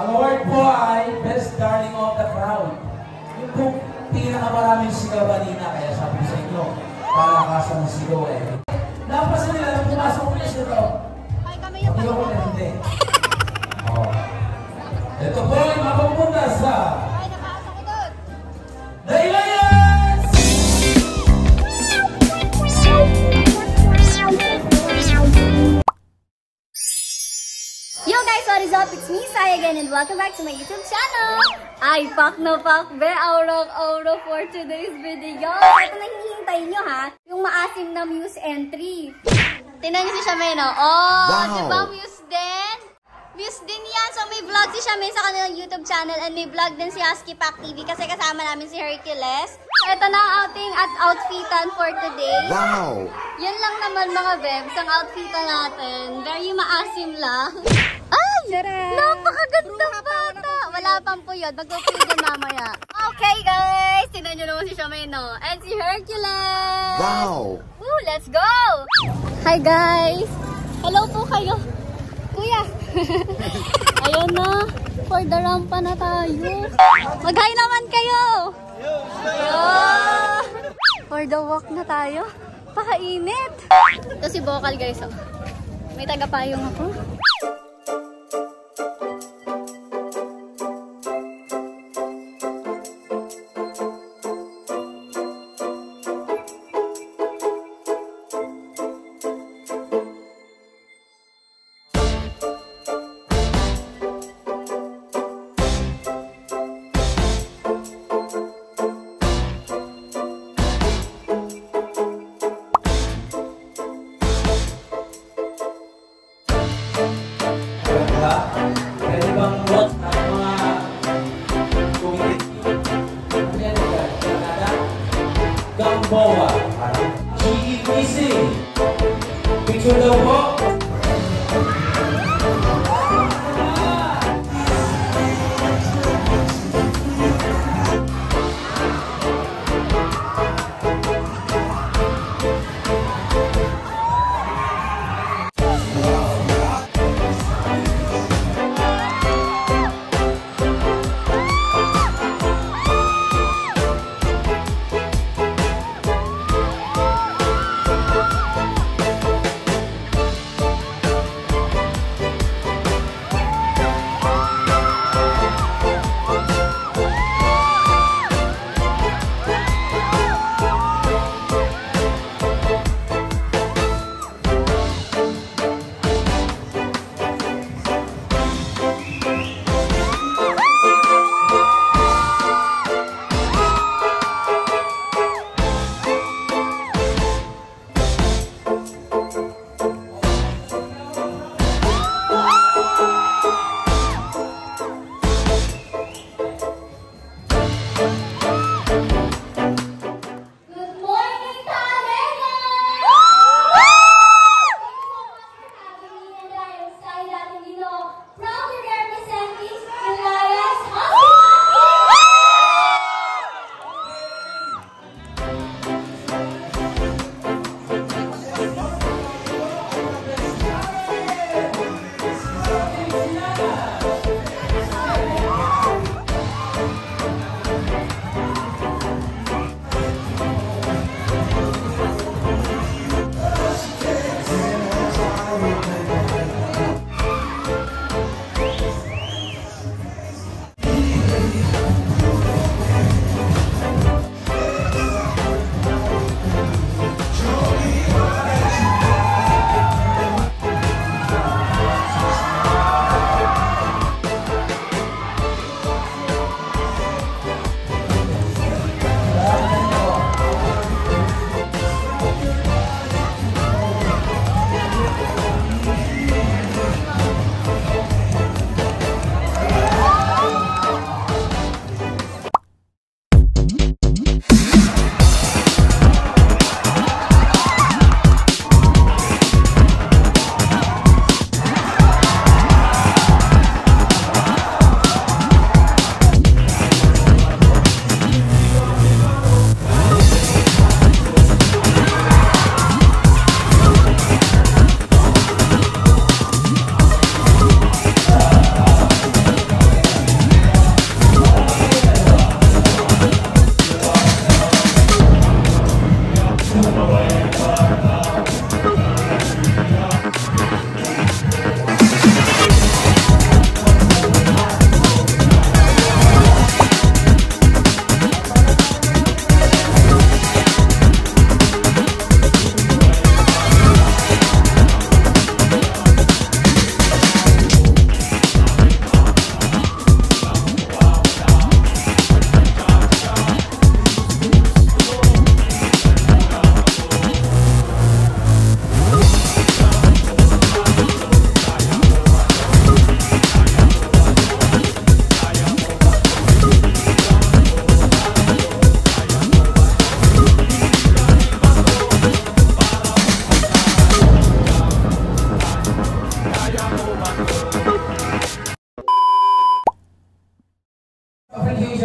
Ang award po ay Best Darling of the Crowd. Yung po pinakamaraming sigaw kanina, kaya sabi ko sa inyo, para kasang sigaw eh. Napasan nila nung pumasok ko yung Hindi ko hindi. Oh. Ito po ay mapupunta sa Ay, up? It's me, Sai again, and welcome back to my YouTube channel. Ay, pak na pak, be, aurang-aura for today's video. Ito na hinihintay nyo ha, yung maasim na Muse entry. Tingnan nyo si Shameno. Oh, Wow. di ba Muse din? Muse din yan. So may vlog si Shamay sa kanilang YouTube channel and may vlog din si Husky Pack TV kasi kasama namin si Hercules. Ito na ang outing at outfitan for today. Wow! Yan lang naman mga bebs, ang outfitan natin. Very maasim lang. Ay! Napakagandang bata! Wala pang puyod. Magpapuyod yan mamaya. Okay guys! Tignan nyo naman si Shamay, no? And si Hercules! Wow! Woo, let's go! Hi guys! Hello po kayo. Kuya! Ayan na. For the rampa na tayo. Mag-hi naman kayo! Yeah. For the walk na tayo. Pakainit. Ito si Vocal guys. Oh. May tagapayong ako. diba? Pwede bang lot ng mga kumit? Ano yan? Kanada? Gamboa. G.E.P.C. Picture daw po.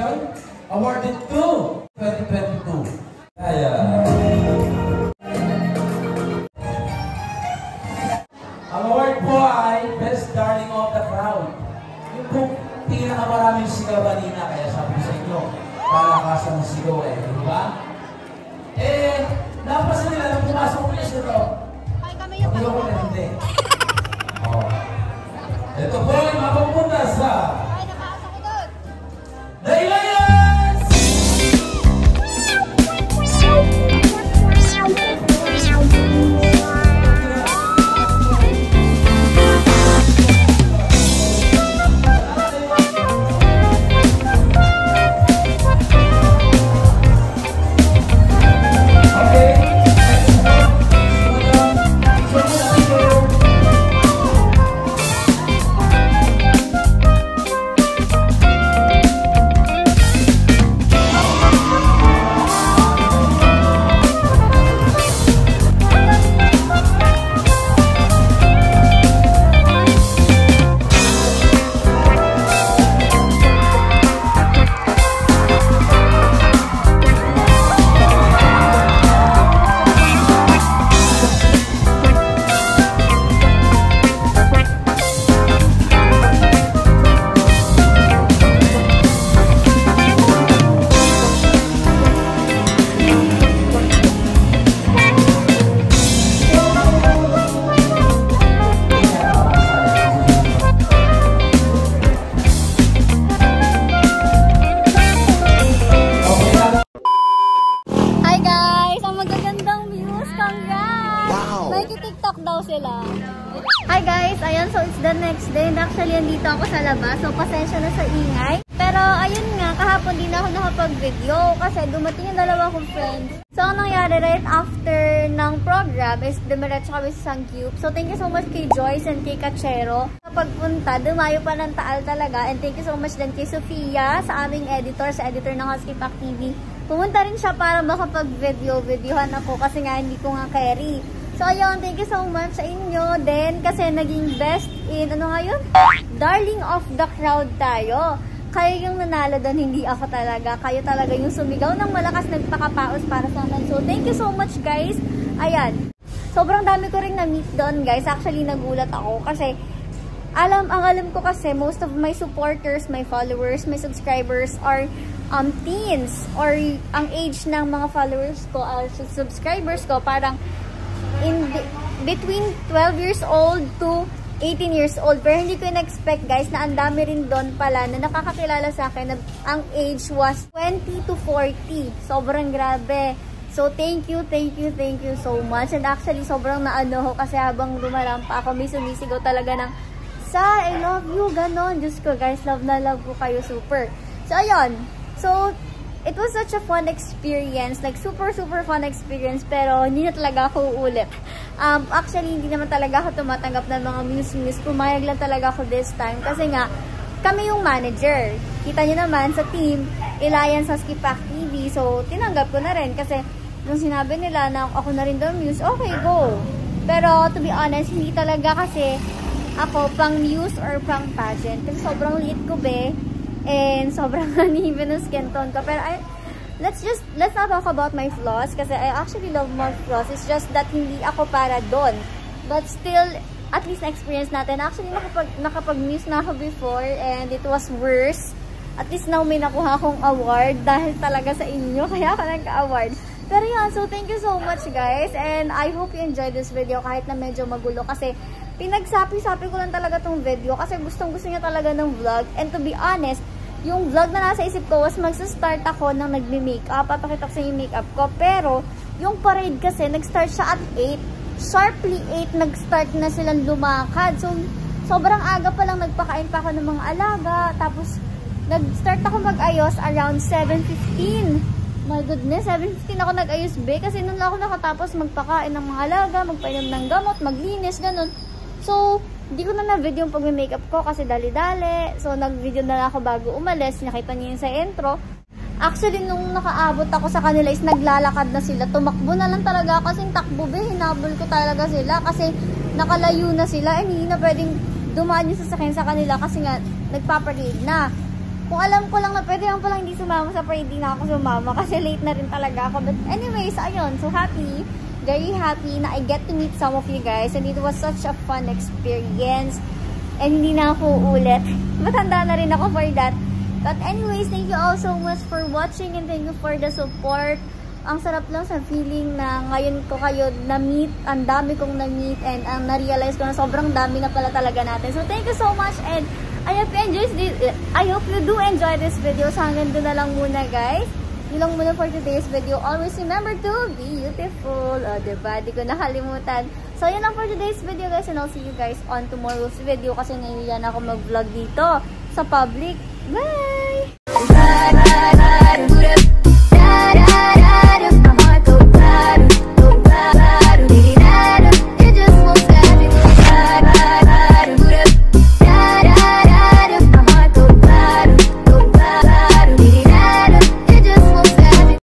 Education awarded to 2022. Kaya, ang award po ay Best Darling of the Crowd. Yung po pinakamaraming sigaw kanina, kaya sabi sa inyo, palakasan ng sigaw eh, di ba? Eh, napasa nila nang pumasok ko sa ito. Sabi ko na hindi. Oh. Ito po Hi guys! Ayan, so it's the next day. And actually, andito ako sa labas. So, pasensya na sa ingay. Pero, ayun nga, kahapon din ako nakapag-video kasi dumating yung dalawa kong friends. So, ang nangyari right after ng program is dumiretso kami sa Sankyup. So, thank you so much kay Joyce and kay Kachero. Pagpunta, dumayo pa ng taal talaga. And thank you so much din kay Sofia, sa aming editor, sa editor ng Husky Pack TV. Pumunta rin siya para makapag-video-videohan ako kasi nga hindi ko nga carry. So, ayun, thank you so much sa inyo. Then, kasi naging best in, ano nga yun? Darling of the crowd tayo. Kayo yung nanalo doon, hindi ako talaga. Kayo talaga yung sumigaw ng malakas nagpakapaos para sa akin. So, thank you so much guys. Ayan. Sobrang dami ko ring na-meet doon guys. Actually, nagulat ako kasi alam, ang alam ko kasi most of my supporters, my followers, my subscribers are um, teens or ang age ng mga followers ko, uh, subscribers ko, parang in be- between 12 years old to 18 years old. Pero hindi ko in-expect guys na ang dami rin doon pala na nakakakilala sa akin na ang age was 20 to 40. Sobrang grabe. So, thank you, thank you, thank you so much. And actually, sobrang naano ko kasi habang lumarampa ako, may sumisigaw talaga ng Sa, I love you, ganon. Diyos ko, guys, love na love ko kayo, super. So, ayun. So, it was such a fun experience. Like, super, super fun experience. Pero, hindi na talaga ako uulit. Um, actually, hindi naman talaga ako tumatanggap ng mga news-news. Pumayag lang talaga ako this time. Kasi nga, kami yung manager. Kita nyo naman sa team, Alliance Husky Pack TV. So, tinanggap ko na rin. Kasi, nung sinabi nila na ako na rin daw muse, okay, go. Pero, to be honest, hindi talaga kasi ako pang news or pang pageant. Kasi sobrang liit ko, be. And sobrang uneven ng skin tone ko. Pero, I, let's just, let's not talk about my flaws. Kasi I actually love my flaws. It's just that hindi ako para doon. But still, at least na-experience natin. Actually, nakapag, nakapag-news na ako before and it was worse. At least now may nakuha akong award dahil talaga sa inyo. Kaya ako nagka-award. Pero yan, so thank you so much guys. And I hope you enjoyed this video kahit na medyo magulo. Kasi pinagsapi-sapi ko lang talaga tong video. Kasi gustong gusto niya talaga ng vlog. And to be honest, yung vlog na nasa isip ko was magsa-start ako ng nagme-makeup. Papakita ko sa yung makeup ko. Pero, yung parade kasi, nag-start siya at 8. Sharply 8, nag-start na silang lumakad. So, sobrang aga pa lang nagpakain pa ako ng mga alaga. Tapos, nag-start ako mag-ayos around 7.15. My goodness, 7.15 ako nag-ayos be. Kasi nun lang ako nakatapos magpakain ng mga alaga, magpainom ng gamot, maglinis, ganun. So, hindi ko na na-video yung pag-makeup ko kasi dali-dali. So, nag-video na ako bago umalis. Nakita niyo sa intro. Actually, nung nakaabot ako sa kanila is naglalakad na sila. Tumakbo na lang talaga kasing takbo be. Hinabol ko talaga sila kasi nakalayo na sila. And hindi na pwedeng dumaan yung sasakyan sa kanila kasi nga nagpaparade na. Kung alam ko lang na pwede lang palang hindi sumama sa parade, na ako sumama kasi late na rin talaga ako. But anyways, ayun. So happy, very happy na I get to meet some of you guys and it was such a fun experience. And hindi na ako ulit. Matanda na rin ako for that. But anyways, thank you all so much for watching and thank you for the support. Ang sarap lang sa feeling na ngayon ko kayo na-meet, ang dami kong na-meet and ang na-realize ko na sobrang dami na pala talaga natin. So thank you so much and I hope you enjoy this, I hope you do enjoy this video. So hanggang doon na lang muna guys. Yun lang muna for today's video. Always remember to be beautiful. O, diba? Di ko nakalimutan. So, yun lang for today's video guys. And I'll see you guys on tomorrow's video kasi nahihiyan ako mag-vlog dito sa public. Bye!